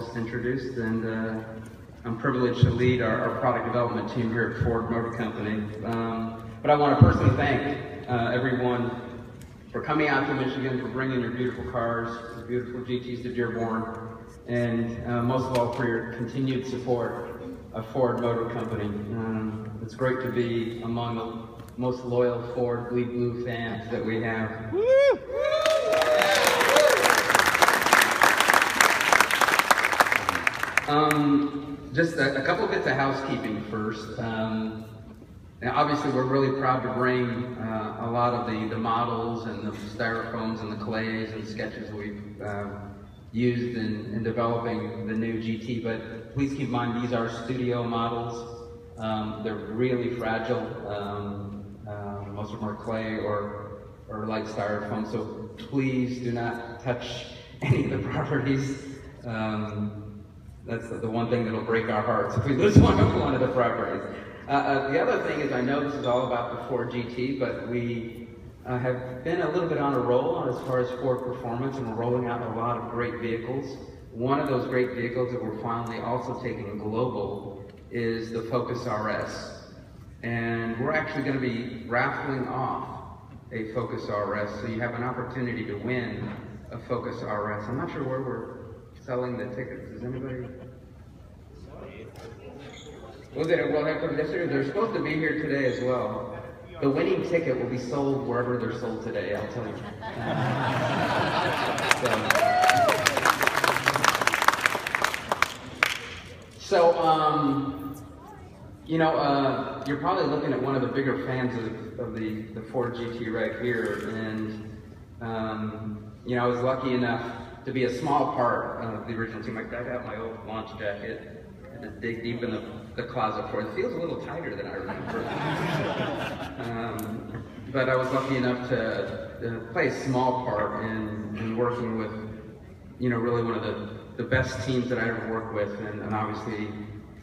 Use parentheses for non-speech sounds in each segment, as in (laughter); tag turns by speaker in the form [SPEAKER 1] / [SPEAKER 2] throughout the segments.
[SPEAKER 1] just introduced, and uh, I'm privileged to lead our, our, product development team here at Ford Motor Company. Um, but I want to personally thank uh, everyone for coming out to Michigan, for bringing your beautiful cars, your beautiful GTs to Dearborn, and uh, most of all for your continued support of Ford Motor Company. Um, it's great to be among the most loyal Ford Bleed Blue fans that we have. Woo! Um, just a, a, couple bits of housekeeping first. Um, obviously, we're really proud to bring uh, a lot of the, the models and the styrofoams and the clays and sketches we've uh, used in, in, developing the new GT, but please keep in mind these are studio models. Um, they're really fragile. Um, uh, most of them are clay or, or like styrofoam, so please do not touch (laughs) any of the properties. Um, that's the, one thing that'll break our hearts if we lose one of one of the properties. Uh, uh, the other thing is, I know this is all about the Ford GT, but we uh, have been a little bit on a roll as far as Ford performance, and we're rolling out a lot of great vehicles. One of those great vehicles that we're finally also taking global is the Focus RS. And we're actually going to be raffling off a Focus RS, so you have an opportunity to win a Focus RS. I'm not sure where we're selling the tickets. Does anybody? It? Well, yesterday. They're supposed to be here today as well. The winning ticket will be sold wherever they're sold today. I'll tell you. (laughs) so, so um, you know, uh, you're probably looking at one of the bigger fans of, of the, the Ford GT right here, and um, you know, I was lucky enough to be a small part of the original team. I got my old launch jacket, to dig deep in the, the closet for it. Feels a little tighter than I remember. um, but I was lucky enough to, play a small part in, in, working with, you know, really one of the, the best teams that I ever worked with, and, and obviously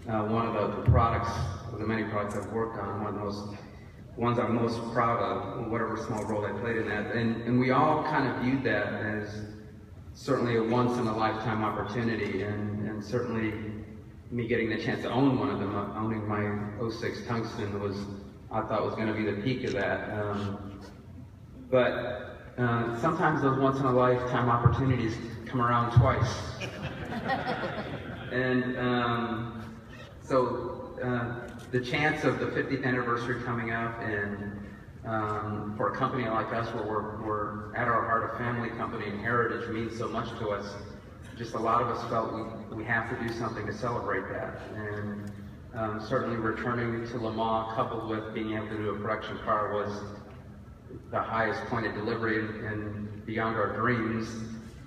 [SPEAKER 1] uh, one of the, the, products, of the many products I've worked on, one of the most ones I'm most proud of, whatever small role I played in that. And, and we all kind of viewed that as certainly a once in a lifetime opportunity, and, and certainly me getting the chance to own one of them, uh, owning my 06 Tungsten was, I thought was going to be the peak of that. Um, but uh, sometimes those once in a lifetime opportunities come around twice. and um, so uh, the chance of the 50th anniversary coming up and um, for a company like us where we're, we're at our heart a family company and heritage means so much to us, just a lot of us felt we, we have to do something to celebrate that. And um, certainly returning to Le Mans coupled with being able to do a production car was the highest point of delivery and beyond our dreams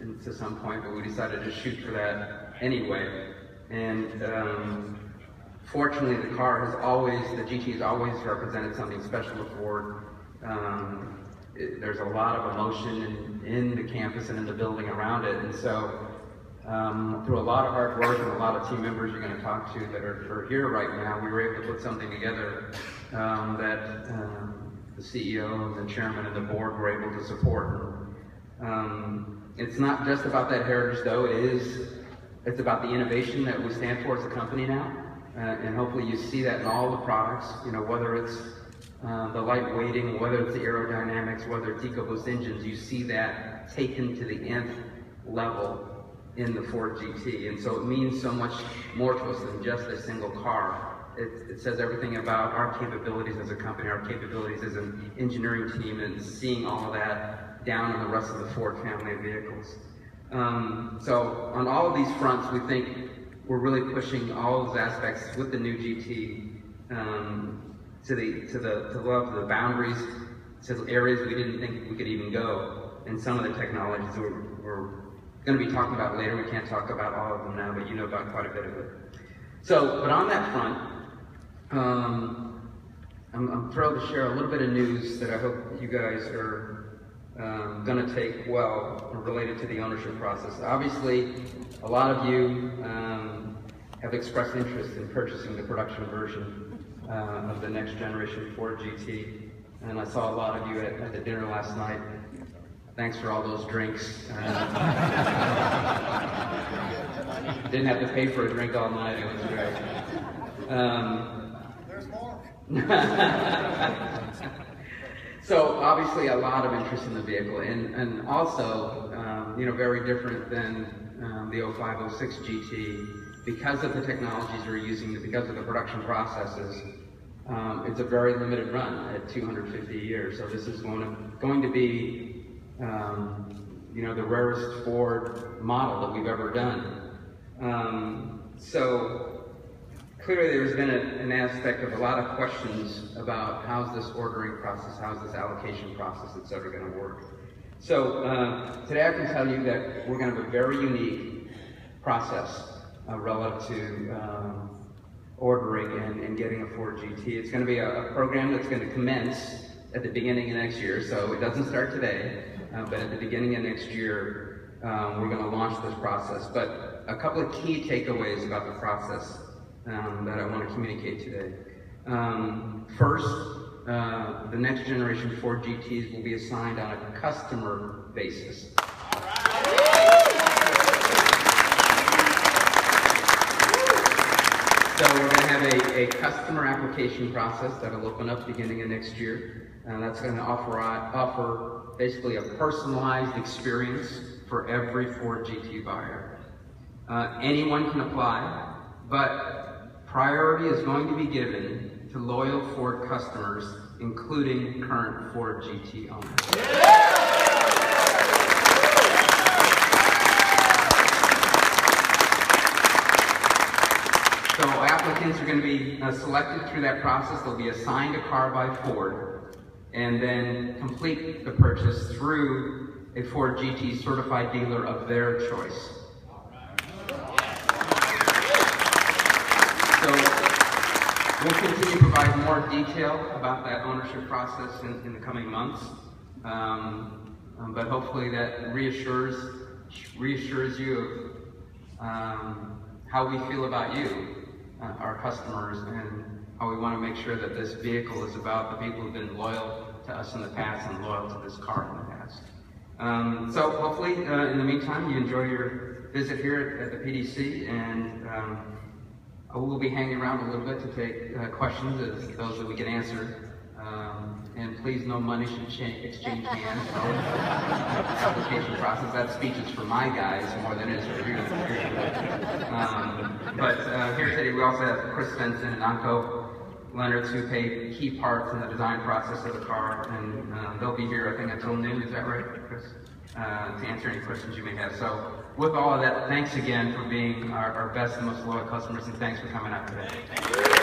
[SPEAKER 1] and to some point, but we decided to shoot for that anyway. And um, fortunately, the car has always, the GT has always represented something special to Ford. Um, it, there's a lot of emotion in, in, the campus and in the building around it. And so, um, through a lot of hard work and a lot of team members you're going to talk to that are, are here right now, we were able to put something together um, that um, the CEO and the chairman and the board were able to support. Um, it's not just about that heritage, though. It is. It's about the innovation that we stand for as a company now. Uh, and hopefully you see that in all the products, you know, whether it's uh, the light weighting, whether it's the aerodynamics, whether it's EcoBoost engines, you see that taken to the nth level in the Ford GT. And so it means so much more to us than just a single car. It, it, says everything about our capabilities as a company, our capabilities as an engineering team, and seeing all of that down in the rest of the Ford family of vehicles. Um, so on all of these fronts, we think we're really pushing all those aspects with the new GT um, to the to the to love the boundaries to areas we didn't think we could even go, and some of the technologies we're, we're going to be talking about later. We can't talk about all of them now, but you know about quite a bit of it. So, but on that front, um, I'm, I'm thrilled to share a little bit of news that I hope you guys are um, going to take well related to the ownership process. Obviously, a lot of you um, have expressed interest in purchasing the production version uh, of the next generation Ford GT, and I saw a lot of you at, at the dinner last night. Thanks for all those drinks. Uh, (laughs) didn't have to pay for a drink all night. It was great. Um,
[SPEAKER 2] There's more. (laughs)
[SPEAKER 1] so obviously a lot of interest in the vehicle, and and also um, you know very different than um, the 0506 GT because of the technologies we're using, because of the production processes. Um, it's a very limited run at 250 years, so this is going to going to be um, you know the rarest Ford model that we've ever done. Um, so clearly there's been a, an aspect of a lot of questions about how's this ordering process, how's this allocation process, et cetera, going to work. So uh, today I can tell you that we're going to have a very unique process uh, relative to um, ordering and, and, getting a Ford GT. It's going to be a, a, program that's going to commence at the beginning of next year, so it doesn't start today, uh, but at the beginning of next year, um, we're going to launch this process. But a couple of key takeaways about the process um, that I want to communicate today. Um, first, uh, the next generation Ford GTs will be assigned on a customer basis. So we're going to have a, a customer application process that'll open up beginning of next year. And that's going to offer, offer basically a personalized experience for every Ford GT buyer. Uh, anyone can apply, but priority is going to be given to loyal Ford customers, including current Ford GT owners. So applicants are going to be uh, selected through that process. They'll be assigned a car by Ford and then complete the purchase through a Ford GT certified dealer of their choice. So we'll continue to provide more detail about that ownership process in, in the coming months. Um, um, but hopefully that reassures reassures you of um, how we feel about you our customers and how we want to make sure that this vehicle is about the people who've been loyal to us in the past and loyal to this car in the past. Um, so hopefully, uh, in the meantime, you enjoy your visit here at, at the PDC, and um, we'll be hanging around a little bit to take uh, questions, as those that we can answer. And please, no money should exchange hands. (laughs) application process. That speech is for my guys more than it is for you. Um, but uh, here today we also have Chris Svensson and Anko Leonards who pay key parts in the design process of the car, and uh, they'll be here I think until noon. Is that right, Chris? Uh, to answer any questions you may have. So with all of that, thanks again for being our, our best and most loyal customers, and thanks for coming out today.